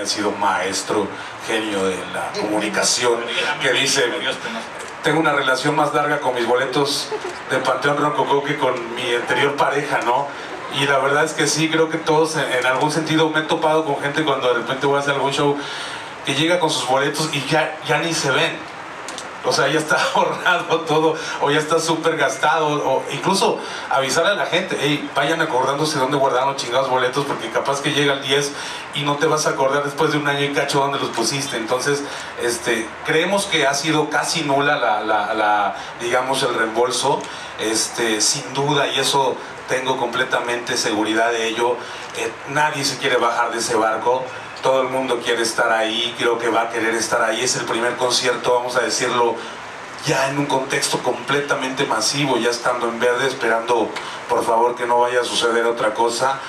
ha sido maestro, genio de la comunicación, que dice, tengo una relación más larga con mis boletos de Panteón Roncocó que con mi anterior pareja, ¿no? Y la verdad es que sí, creo que todos en, algún sentido me he topado con gente cuando de repente voy a hacer algún show que llega con sus boletos y ya, ya ni se ven. O sea, ya está ahorrado todo, o ya está súper gastado, o incluso avisarle a la gente, hey, vayan acordándose dónde guardaron los chingados boletos, porque capaz que llega el 10 y no te vas a acordar después de un año y cacho dónde los pusiste. Entonces, este, creemos que ha sido casi nula la, la, la digamos, el reembolso, este, sin duda, y eso tengo completamente seguridad de ello. Eh, nadie se quiere bajar de ese barco todo el mundo quiere estar ahí, creo que va a querer estar ahí, es el primer concierto, vamos a decirlo, ya en un contexto completamente masivo, ya estando en verde, esperando por favor que no vaya a suceder otra cosa.